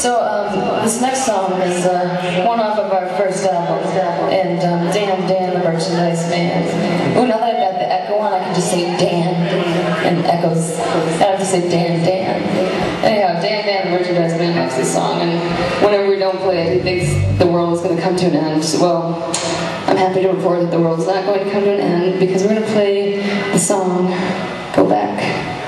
So um, this next song is uh, one off of our first album, and um, Dan, Dan, the merchandise man. Ooh, now that I've got the echo on, I can just say Dan, and echoes. I have to say Dan, Dan. Anyhow, Dan, Dan, the merchandise man likes this song, and whenever we don't play it, he thinks the world is going to come to an end. Well, I'm happy to report that the world's not going to come to an end because we're going to play the song "Go Back."